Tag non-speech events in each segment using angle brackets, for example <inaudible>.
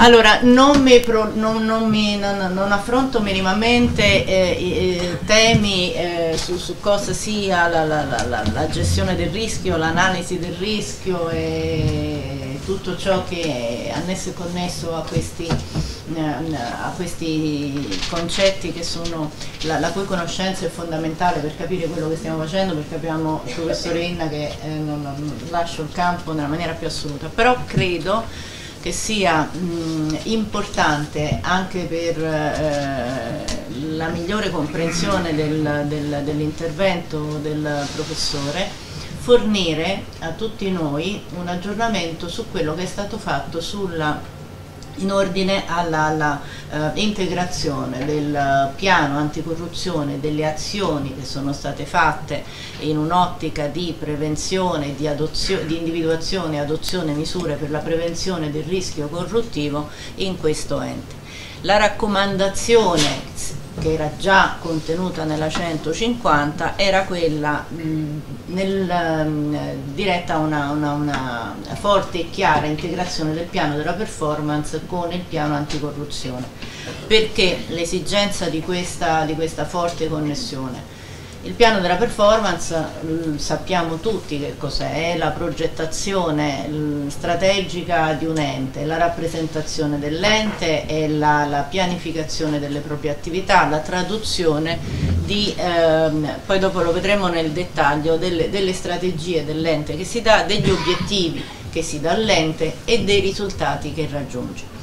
Allora, non, mi pro, non, non, mi, non affronto minimamente eh, temi eh, su, su, cosa sia la, la, la, la gestione del rischio, l'analisi del rischio e tutto ciò che è annesso e connesso a questi, eh, a questi concetti che sono la, cui conoscenza è fondamentale per capire quello che stiamo facendo, perché abbiamo il professor Inna che eh, non lascio il campo nella maniera più assoluta, però credo sia mh, importante anche per eh, la migliore comprensione del, del, dell'intervento del professore fornire a tutti noi un aggiornamento su quello che è stato fatto sulla in ordine all'integrazione uh, del piano anticorruzione delle azioni che sono state fatte in un'ottica di prevenzione, di, di individuazione e adozione misure per la prevenzione del rischio corruttivo in questo ente. La raccomandazione che era già contenuta nella 150 era quella mh, nel, mh, diretta a una, una, una, forte e chiara integrazione del piano della performance con il piano anticorruzione. Perché l'esigenza di di questa forte connessione il piano della performance mm, sappiamo tutti che cos'è, è la progettazione mm, strategica di un ente, la rappresentazione dell'ente e la, la, pianificazione delle proprie attività, la traduzione di, ehm, poi dopo lo vedremo nel dettaglio, delle, delle strategie dell'ente che si dà, degli obiettivi che si dà all'ente e dei risultati che raggiunge.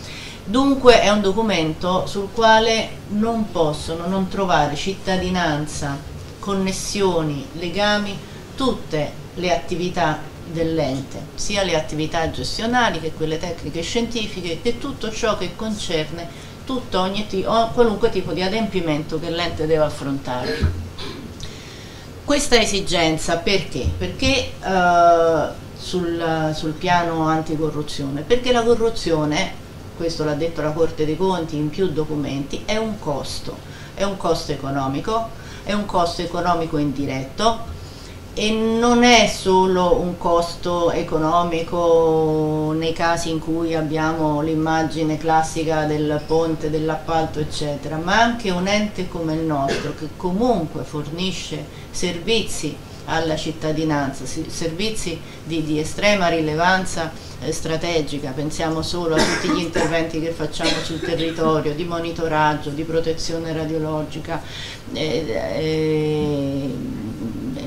Dunque è un documento sul quale non possono non trovare cittadinanza connessioni, legami, tutte le attività dell'ente, sia le attività gestionali che quelle tecniche e scientifiche, che tutto ciò che concerne tutto ogni qualunque tipo di adempimento che l'ente deve affrontare. Questa esigenza perché? Perché uh, sul, sul piano anticorruzione? Perché la corruzione, questo l'ha detto la Corte dei Conti in più documenti, è un costo, è un costo economico, è un costo economico indiretto e non è solo un costo economico nei casi in cui abbiamo l'immagine classica del ponte, dell'appalto eccetera, ma anche un ente come il nostro che comunque fornisce servizi alla cittadinanza, servizi di, di estrema rilevanza eh, strategica, pensiamo solo a tutti gli interventi che facciamo sul territorio, di monitoraggio, di protezione radiologica, eh, eh,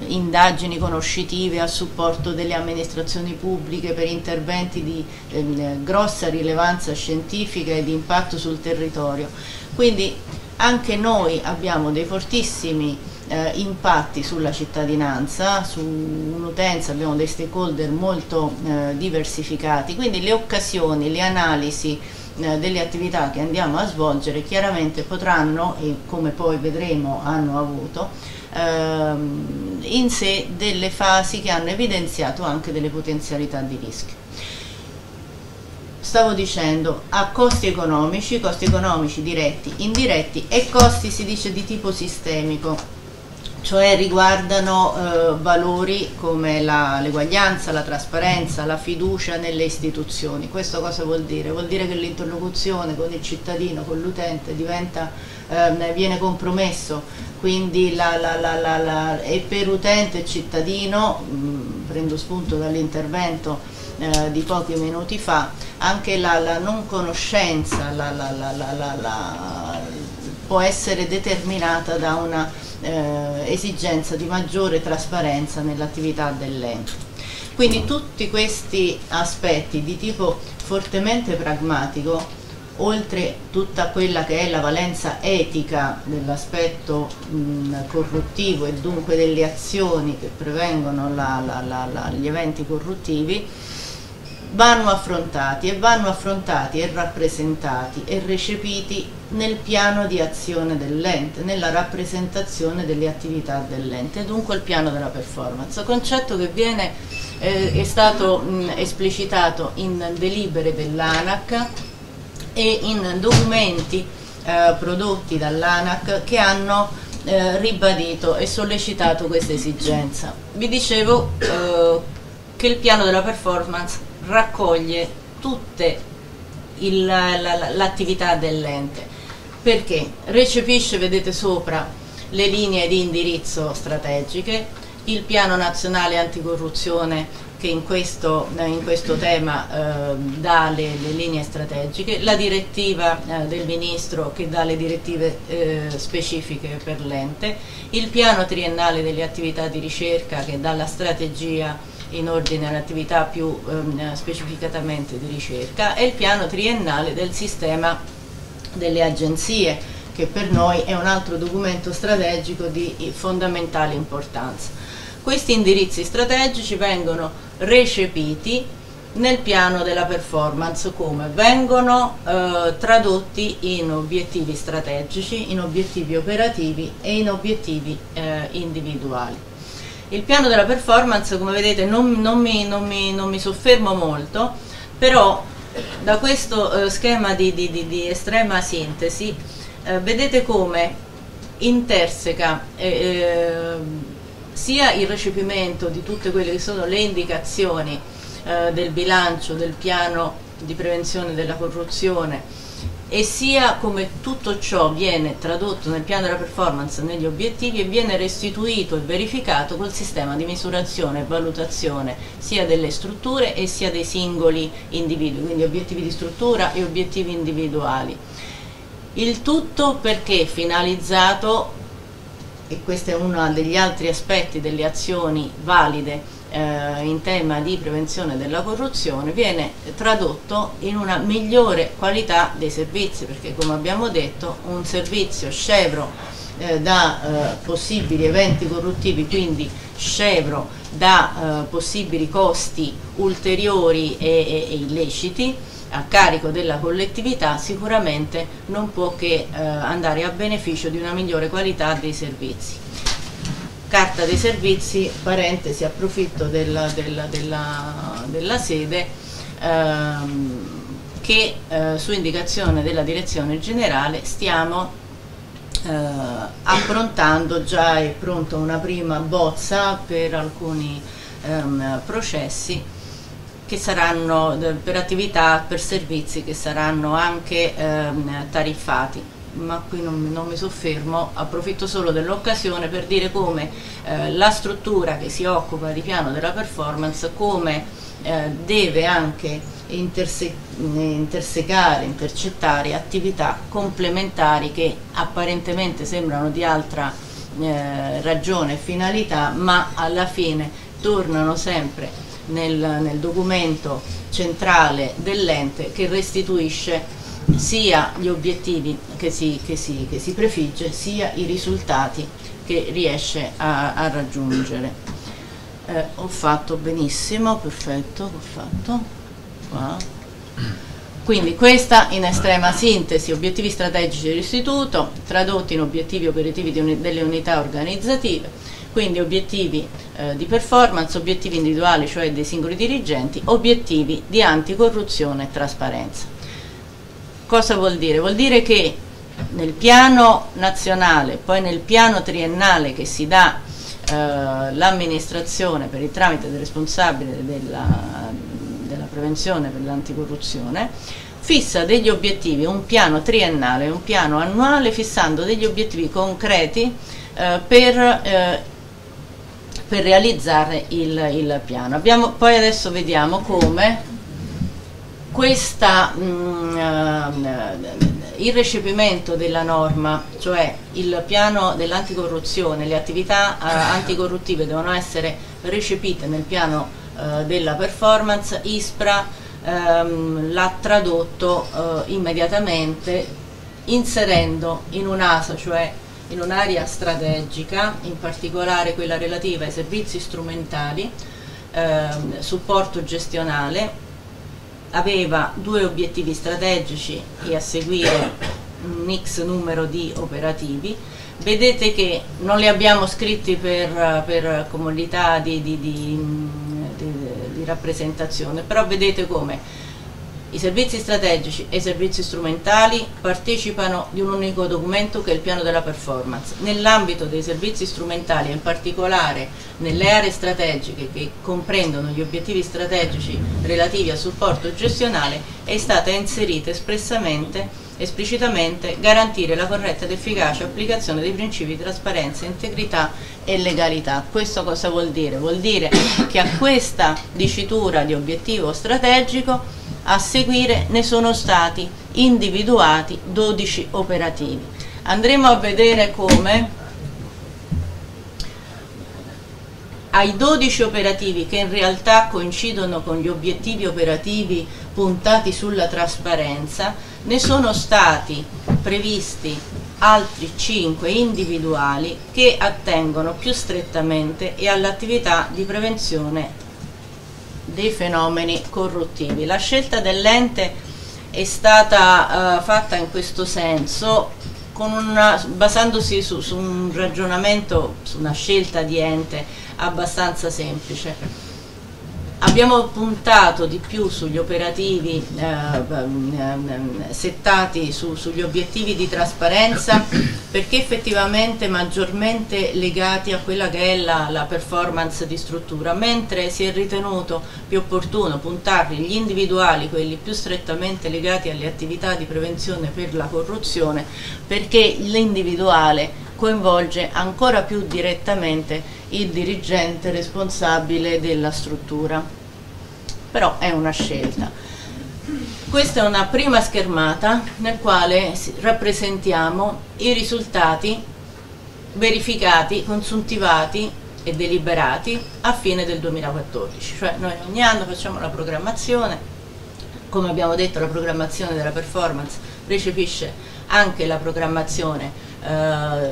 indagini conoscitive a supporto delle amministrazioni pubbliche per interventi di eh, grossa rilevanza scientifica e di impatto sul territorio. Quindi anche noi abbiamo dei fortissimi eh, impatti sulla cittadinanza, su un'utenza, abbiamo dei stakeholder molto eh, diversificati, quindi le occasioni, le analisi eh, delle attività che andiamo a svolgere chiaramente potranno, e come poi vedremo hanno avuto, ehm, in sé delle fasi che hanno evidenziato anche delle potenzialità di rischio. Stavo dicendo a costi economici, costi economici diretti, indiretti e costi si dice di tipo sistemico cioè riguardano eh, valori come l'eguaglianza, la, la, trasparenza, la fiducia nelle istituzioni. Questo cosa vuol dire? Vuol dire che l'interlocuzione con il cittadino, con l'utente eh, viene compromesso, quindi la, la, e per utente e cittadino, mh, prendo spunto dall'intervento eh, di pochi minuti fa, anche la, non conoscenza può essere determinata da una eh, esigenza di maggiore trasparenza nell'attività dell'ente. Quindi tutti questi aspetti di tipo fortemente pragmatico, oltre tutta quella che è la valenza etica dell'aspetto corruttivo e dunque delle azioni che prevengono la, la, la, gli eventi corruttivi, vanno affrontati e vanno affrontati e rappresentati e recepiti nel piano di azione dell'ente, nella rappresentazione delle attività dell'ente, dunque il piano della performance, concetto che viene, eh, è stato mh, esplicitato in delibere dell'ANAC e in documenti eh, prodotti dall'ANAC che hanno eh, ribadito e sollecitato questa esigenza. Vi dicevo eh, che il piano della performance raccoglie tutte l'attività dell'ente. Perché? Recepisce, vedete sopra, le linee di indirizzo strategiche, il piano nazionale anticorruzione che in questo, eh, in questo tema eh, dà le, le, linee strategiche, la direttiva eh, del Ministro che dà le direttive eh, specifiche per l'ente, il piano triennale delle attività di ricerca che dà la strategia in ordine alle attività più ehm, specificatamente di ricerca e il piano triennale del sistema delle agenzie che per noi è un altro documento strategico di fondamentale importanza. Questi indirizzi strategici vengono recepiti nel piano della performance come vengono eh, tradotti in obiettivi strategici, in obiettivi operativi e in obiettivi eh, individuali. Il piano della performance come vedete non, non, mi, non, mi, non mi, soffermo molto, però da questo eh, schema di, di, di, di, estrema sintesi eh, vedete come interseca eh, sia il recepimento di tutte quelle che sono le indicazioni eh, del bilancio, del piano di prevenzione della corruzione e sia come tutto ciò viene tradotto nel piano della performance, negli obiettivi e viene restituito e verificato col sistema di misurazione e valutazione sia delle strutture e sia dei singoli individui, quindi obiettivi di struttura e obiettivi individuali. Il tutto perché finalizzato e questo è uno degli altri aspetti delle azioni valide eh, in tema di prevenzione della corruzione, viene tradotto in una migliore qualità dei servizi, perché come abbiamo detto un servizio scevro eh, da eh, possibili eventi corruttivi, quindi scevro da eh, possibili costi ulteriori e, e, e illeciti, a carico della collettività sicuramente non può che eh, andare a beneficio di una migliore qualità dei servizi. Carta dei servizi, parentesi, approfitto della, della, della, della sede ehm, che eh, su indicazione della direzione generale stiamo eh, approntando, già è pronta una prima bozza per alcuni ehm, processi che saranno per attività, per servizi che saranno anche ehm, tariffati ma qui non, non, mi soffermo, approfitto solo dell'occasione per dire come eh, la struttura che si occupa di piano della performance come eh, deve anche interse intersecare, intercettare attività complementari che apparentemente sembrano di altra eh, ragione e finalità ma alla fine tornano sempre nel, nel documento centrale dell'ente che restituisce sia gli obiettivi che si, che, si, che si, prefigge sia i risultati che riesce a, a raggiungere. Eh, ho fatto benissimo, perfetto, ho fatto. Qua. Quindi questa in estrema sintesi, obiettivi strategici dell'istituto, tradotti in obiettivi operativi delle unità organizzative, quindi obiettivi eh, di performance, obiettivi individuali, cioè dei singoli dirigenti, obiettivi di anticorruzione e trasparenza. Cosa vuol dire? Vuol dire che nel piano nazionale, poi nel piano triennale che si dà eh, l'amministrazione per il tramite del responsabile della, della prevenzione per l'anticorruzione, fissa degli obiettivi, un piano triennale un piano annuale fissando degli obiettivi concreti eh, per eh, per realizzare il, il piano. Abbiamo, poi adesso vediamo come questa, mh, mm, eh, il recepimento della norma, cioè il piano dell'anticorruzione, le attività uh, anticorruttive devono essere recepite nel piano uh, della performance, ISPRA um, l'ha tradotto uh, immediatamente inserendo in un'ASA, cioè in un'area strategica, in particolare quella relativa ai servizi strumentali, ehm, supporto gestionale, aveva due obiettivi strategici e a seguire un x numero di operativi. Vedete che non li abbiamo scritti per, per comodità di, di, di, di rappresentazione, però vedete come I servizi strategici e i servizi strumentali partecipano di un unico documento che è il piano della performance. Nell'ambito dei servizi strumentali, in particolare nelle aree strategiche che comprendono gli obiettivi strategici relativi al supporto gestionale, è stata inserita espressamente esplicitamente garantire la corretta ed efficace applicazione dei principi di trasparenza, integrità e legalità. Questo cosa vuol dire? Vuol dire che a questa dicitura di obiettivo strategico a seguire ne sono stati individuati 12 operativi. Andremo a vedere come ai 12 operativi che in realtà coincidono con gli obiettivi operativi puntati sulla trasparenza, ne sono stati previsti altri 5 individuali che attengono più strettamente all'attività di prevenzione dei fenomeni corruttivi. La scelta dell'ente è stata uh, fatta in questo senso una, basandosi su, su un ragionamento, su una scelta di ente abbastanza semplice Abbiamo puntato di più sugli operativi eh, ehm, settati su, sugli obiettivi di trasparenza <coughs> perché effettivamente maggiormente legati a quella che è la, la, performance di struttura, mentre si è ritenuto più opportuno puntarli gli individuali, quelli più strettamente legati alle attività di prevenzione per la corruzione, perché l'individuale coinvolge ancora più direttamente il dirigente responsabile della struttura. Però è una scelta. Questa è una prima schermata nel quale rappresentiamo i risultati verificati, consuntivati e deliberati a fine del 2014. Cioè noi ogni anno facciamo la programmazione, come abbiamo detto la programmazione della performance recepisce anche la programmazione eh,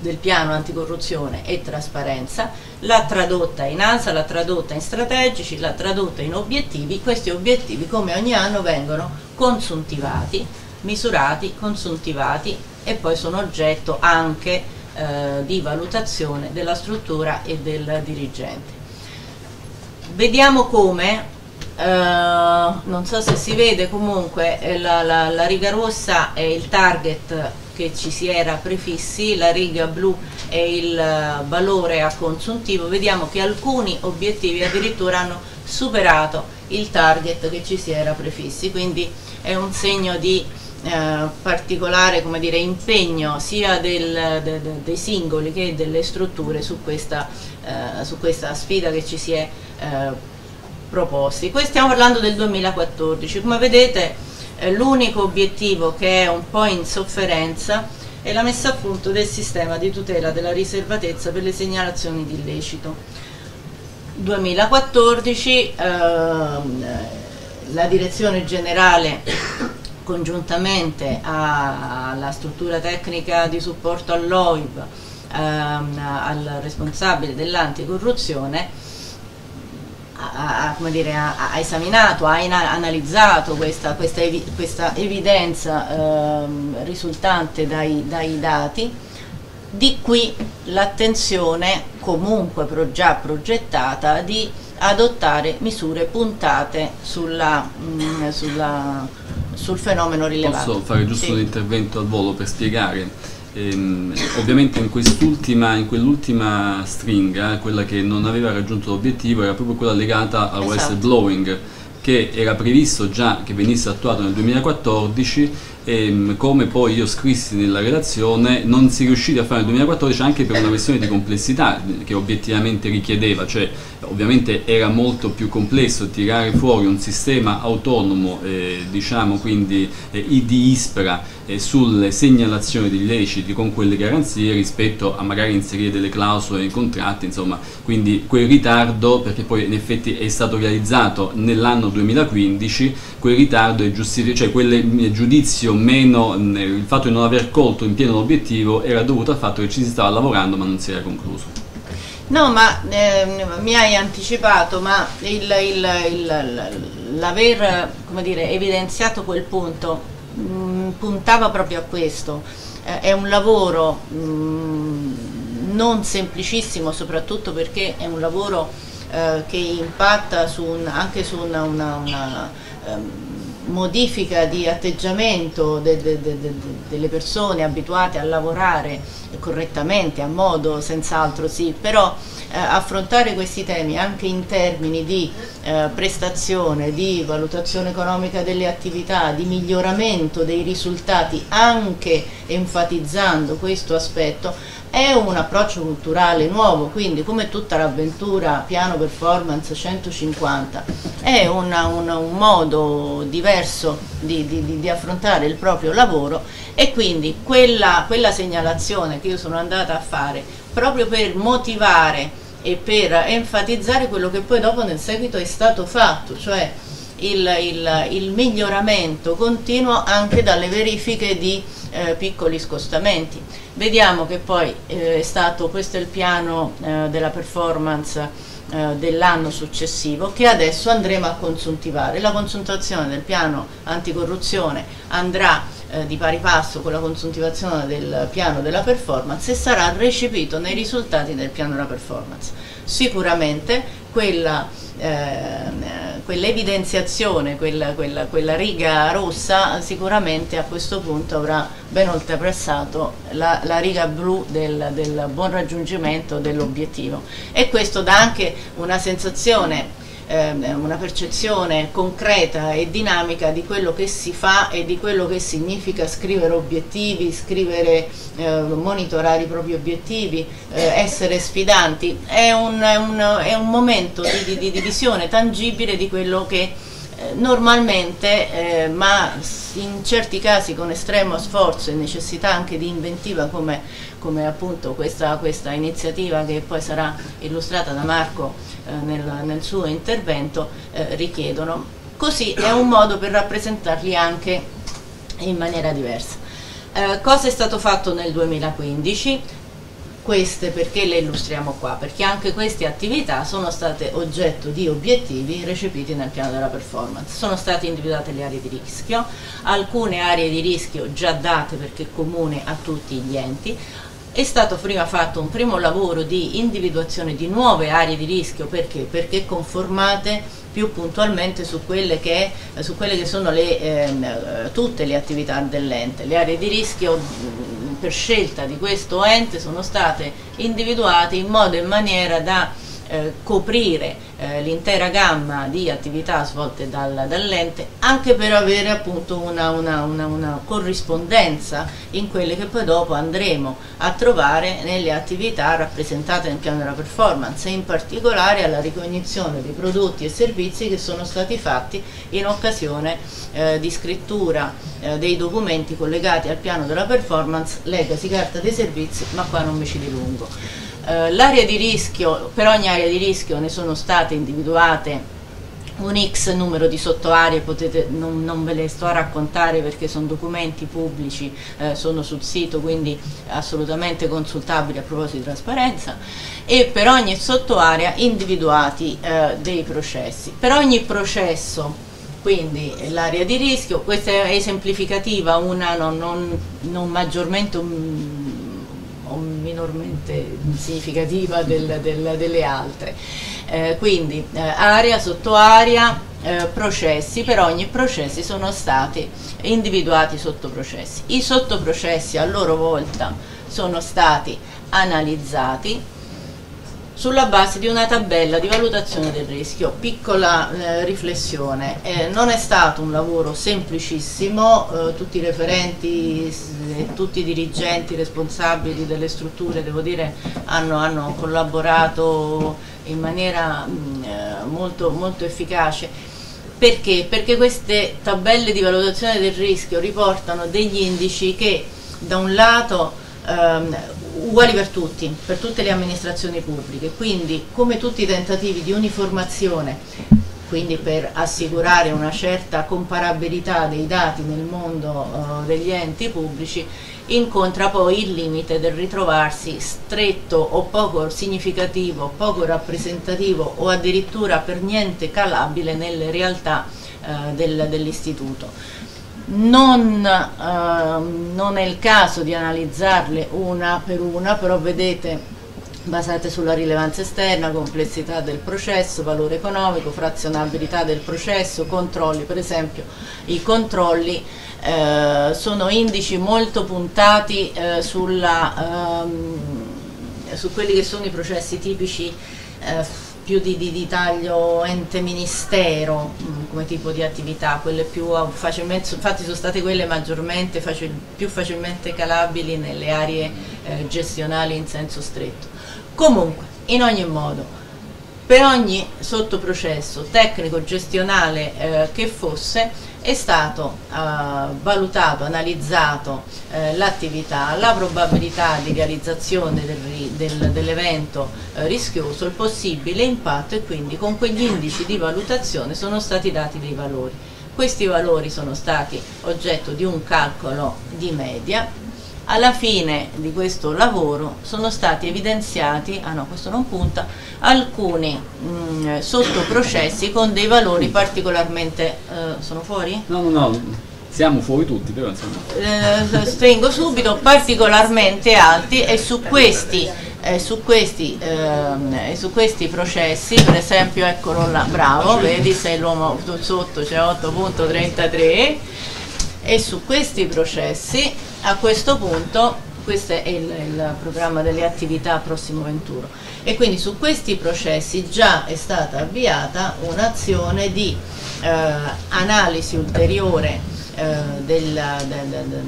del piano anticorruzione e trasparenza, l'ha tradotta in ANSA, l'ha tradotta in strategici, l'ha tradotta in obiettivi, questi obiettivi come ogni anno vengono consuntivati, misurati, consuntivati e poi sono oggetto anche eh, di valutazione della struttura e del dirigente. Vediamo come Uh, non so se si vede comunque eh, la, la, la, riga rossa è il target che ci si era prefissi, la riga blu è il eh, valore a consuntivo, vediamo che alcuni obiettivi addirittura hanno superato il target che ci si era prefissi, quindi è un segno di eh, particolare dire, impegno sia del, de, de, dei singoli che delle strutture su questa, eh, su questa sfida che ci si è eh, proposti. Qui stiamo parlando del 2014, come vedete eh, l'unico obiettivo che è un po' in sofferenza è la messa a punto del sistema di tutela della riservatezza per le segnalazioni di illecito. 2014 ehm, la direzione generale congiuntamente alla struttura tecnica di supporto all'OIV ehm, al responsabile dell'anticorruzione ha, dire, ha, ha, esaminato, ha analizzato questa, questa, evi questa evidenza eh, risultante dai, dai, dati, di qui l'attenzione comunque pro già progettata di adottare misure puntate sulla, mh, mm, sulla, sul fenomeno rilevato. Posso fare giusto sì. un intervento al volo per spiegare? Ehm, ovviamente in quest'ultima, in quell'ultima stringa, quella che non aveva raggiunto l'obiettivo era proprio quella legata al esatto. whistleblowing che era previsto già che venisse attuato nel 2014 e ehm, come poi io scrissi nella relazione non si riuscì a fare nel 2014 anche per una questione di complessità che obiettivamente richiedeva, cioè ovviamente era molto più complesso tirare fuori un sistema autonomo, eh, diciamo quindi eh, di ISPRA eh, sulle segnalazioni di illeciti con quelle garanzie rispetto a magari inserire delle clausole nei contratti, insomma, quindi quel ritardo, perché poi in effetti è stato realizzato nell'anno 2015, quel ritardo è giustificato, cioè quel giudizio meno, il fatto di non aver colto in pieno l'obiettivo era dovuto al fatto che ci si stava lavorando ma non si era concluso. No, ma eh, mi hai anticipato, ma l'aver evidenziato quel punto mh, mm, puntava proprio a questo. Eh, è un lavoro mh, mm, non semplicissimo, soprattutto perché è un lavoro eh, che impatta su un, anche su una, una, una ehm, modifica di atteggiamento de, de, de, delle persone abituate a lavorare correttamente, a modo, senz'altro sì, però eh, affrontare questi temi anche in termini di eh, prestazione, di valutazione economica delle attività, di miglioramento dei risultati, anche enfatizzando questo aspetto, è un approccio culturale nuovo, quindi come tutta l'avventura piano performance 150 è una, una, un modo diverso di, di, di, affrontare il proprio lavoro e quindi quella, quella segnalazione che io sono andata a fare proprio per motivare e per enfatizzare quello che poi dopo nel seguito è stato fatto, cioè il, il, il miglioramento continuo anche dalle verifiche di eh, piccoli scostamenti. Vediamo che poi eh, è stato, questo è il piano eh, della performance eh, dell'anno successivo che adesso andremo a consuntivare. La consultazione del piano anticorruzione andrà eh, di pari passo con la consuntivazione del piano della performance e sarà recepito nei risultati del piano della performance. Sicuramente quella eh, quell'evidenziazione, quella, quella, quella, riga rossa sicuramente a questo punto avrà ben oltrepassato la, la riga blu del, del buon raggiungimento dell'obiettivo. E questo dà anche una sensazione ehm, una percezione concreta e dinamica di quello che si fa e di quello che significa scrivere obiettivi, scrivere, eh, monitorare i propri obiettivi, eh, essere sfidanti. È un, è un, è un momento di, di, di, visione tangibile di quello che normalmente, eh, ma in certi casi con estremo sforzo e necessità anche di inventiva come, come appunto questa, questa iniziativa che poi sarà illustrata da Marco eh, nel, nel, suo intervento eh, richiedono. Così è un modo per rappresentarli anche in maniera diversa. Eh, cosa è stato fatto nel 2015? Queste perché le illustriamo qua? Perché anche queste attività sono state oggetto di obiettivi recepiti nel piano della performance. Sono state individuate le aree di rischio, alcune aree di rischio già date perché comune a tutti gli enti, è stato prima fatto un primo lavoro di individuazione di nuove aree di rischio perché? Perché conformate più puntualmente su quelle che, su quelle che sono le, eh, tutte le attività dell'ente. Le aree di rischio per scelta di questo ente sono state individuate in modo e in maniera da eh, coprire eh, l'intera gamma di attività svolte dal, dall'ente anche per avere appunto una, una, una, una, corrispondenza in quelle che poi dopo andremo a trovare nelle attività rappresentate nel piano della performance e in particolare alla ricognizione dei prodotti e servizi che sono stati fatti in occasione eh, di scrittura eh, dei documenti collegati al piano della performance, legacy carta dei servizi, ma qua non mi ci dilungo. Eh, l'area di rischio, per ogni area di rischio ne sono state individuate un X numero di sottoaree, potete, non, non, ve le sto a raccontare perché sono documenti pubblici, eh, sono sul sito, quindi assolutamente consultabili a proposito di trasparenza, e per ogni sottoarea individuati eh, dei processi. Per ogni processo, quindi l'area di rischio, questa è esemplificativa, una non, non, non maggiormente un, minormente significativa del, del, delle altre. Eh, quindi eh, area, sottoarea, eh, processi, per ogni processo sono stati individuati sottoprocessi. I sottoprocessi a loro volta sono stati analizzati sulla base di una tabella di valutazione del rischio. Piccola eh, riflessione, eh, non è stato un lavoro semplicissimo, eh, tutti i referenti e tutti i dirigenti responsabili delle strutture, devo dire, hanno, hanno collaborato in maniera mh, mm, eh, molto, molto efficace. Perché? Perché queste tabelle di valutazione del rischio riportano degli indici che da un lato ehm, uguali per tutti, per tutte le amministrazioni pubbliche, quindi come tutti i tentativi di uniformazione, quindi per assicurare una certa comparabilità dei dati nel mondo uh, degli enti pubblici, incontra poi il limite del ritrovarsi stretto o poco significativo, poco rappresentativo o addirittura per niente calabile nelle realtà uh, del, dell'istituto non, eh, non, è il caso di analizzarle una per una, però vedete basate sulla rilevanza esterna, complessità del processo, valore economico, frazionabilità del processo, controlli, per esempio i controlli eh, sono indici molto puntati eh, sulla, ehm, su quelli che sono i processi tipici eh, più di, di, di, taglio ente ministero come tipo di attività, quelle più facilmente, infatti sono state quelle maggiormente, facil, più facilmente calabili nelle aree eh, gestionali in senso stretto. Comunque, in ogni modo, per ogni sottoprocesso tecnico-gestionale eh, che fosse, è stato eh, valutato, analizzato eh, l'attività, la probabilità di realizzazione del, del, dell'evento eh, rischioso, il possibile impatto e quindi con quegli indici di valutazione sono stati dati dei valori. Questi valori sono stati oggetto di un calcolo di media alla fine di questo lavoro sono stati evidenziati, ah no questo non punta, alcuni mh, mm, sottoprocessi con dei valori particolarmente, eh, sono fuori? No, no, no, siamo fuori tutti però insomma. Eh, stringo subito, particolarmente alti e su questi, eh, su, questi, eh, su questi processi, per esempio eccolo là, bravo, vedi se l'uomo sotto c'è 8.33 e su questi processi a questo punto questo è il, il, programma delle attività prossimo venturo. E quindi su questi processi già è stata avviata un'azione di eh, analisi ulteriore eh, della, de, de, de,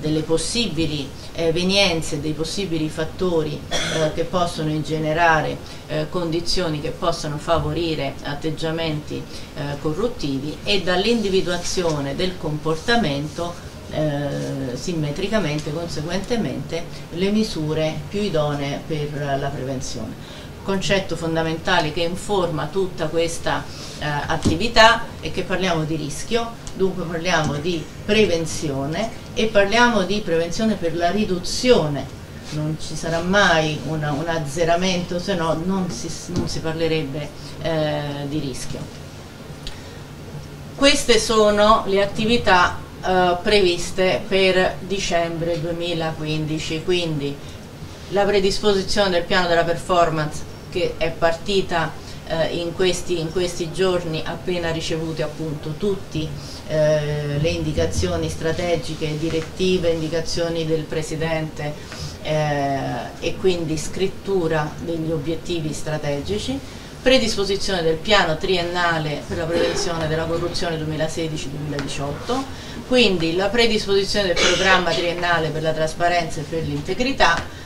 delle possibili evenienze, dei possibili fattori eh, che possono ingenerare eh, condizioni che possano favorire atteggiamenti eh, corruttivi e dall'individuazione del comportamento eh, simmetricamente, conseguentemente, le misure più idonee per la prevenzione. Concetto fondamentale che informa tutta questa eh, attività è che parliamo di rischio, dunque parliamo di prevenzione e parliamo di prevenzione per la riduzione non ci sarà mai una, un azzeramento, se no non si, non si parlerebbe eh, di rischio. Queste sono le attività eh, previste per dicembre 2015, quindi la predisposizione del piano della performance che è partita eh, in, questi, in, questi, giorni appena ricevute appunto tutte eh, le indicazioni strategiche, direttive, indicazioni del Presidente eh, e quindi scrittura degli obiettivi strategici predisposizione del piano triennale per la prevenzione della corruzione 2016-2018, quindi la predisposizione del programma triennale per la trasparenza e per l'integrità,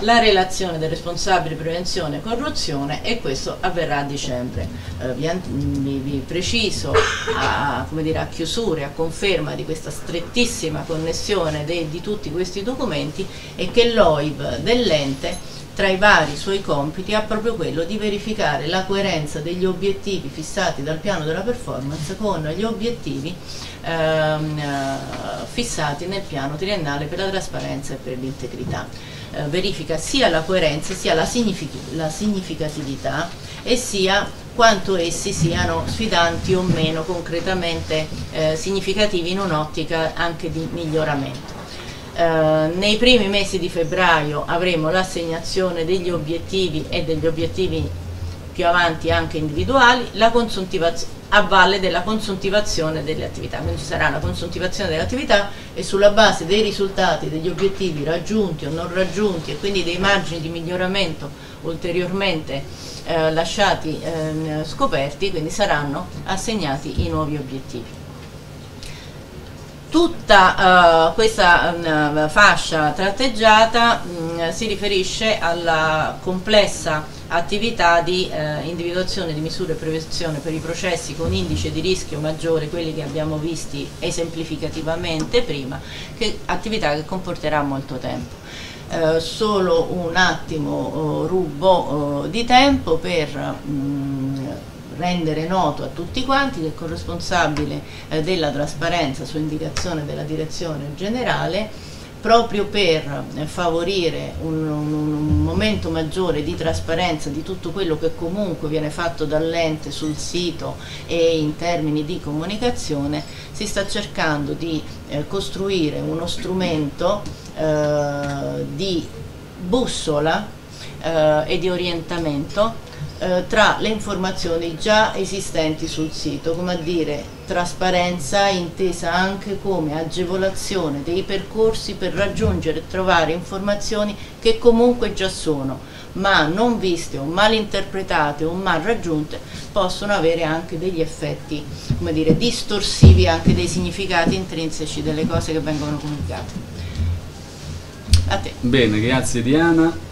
la relazione del responsabile prevenzione e corruzione e questo avverrà a dicembre. Eh, vi, vi, vi, preciso a, dire, a, chiusura e a conferma di questa strettissima connessione de, di tutti questi documenti e che l'OIV dell'ente tra i vari suoi compiti ha proprio quello di verificare la coerenza degli obiettivi fissati dal piano della performance con gli obiettivi ehm, eh, fissati nel piano triennale per la trasparenza e per l'integrità. Eh, verifica sia la coerenza sia la, signific la significatività e sia quanto essi siano sfidanti o meno concretamente eh, significativi in un'ottica anche di miglioramento. Eh, nei primi mesi di febbraio avremo l'assegnazione degli obiettivi e degli obiettivi più avanti anche individuali, a valle della consuntivazione delle attività, quindi ci sarà la consuntivazione delle attività e sulla base dei risultati degli obiettivi raggiunti o non raggiunti e quindi dei margini di miglioramento ulteriormente eh, lasciati eh, scoperti, quindi saranno assegnati i nuovi obiettivi. Tutta uh, questa uh, fascia tratteggiata um, si riferisce alla complessa attività di uh, individuazione di misure e prevenzione per i processi con indice di rischio maggiore, quelli che abbiamo visti esemplificativamente prima, che, attività che comporterà molto tempo. solo un attimo rubo di tempo per um, rendere noto a tutti quanti che il corresponsabile eh, della trasparenza su indicazione della direzione generale proprio per eh, favorire un, un, un, momento maggiore di trasparenza di tutto quello che comunque viene fatto dall'ente sul sito e in termini di comunicazione, si sta cercando di eh, costruire uno strumento eh, di bussola eh, e di orientamento eh, tra le informazioni già esistenti sul sito, come a dire trasparenza intesa anche come agevolazione dei percorsi per raggiungere e trovare informazioni che comunque già sono, ma non viste o mal interpretate o mal raggiunte possono avere anche degli effetti, come dire, distorsivi anche dei significati intrinseci delle cose che vengono comunicate. A te. Bene, grazie Diana.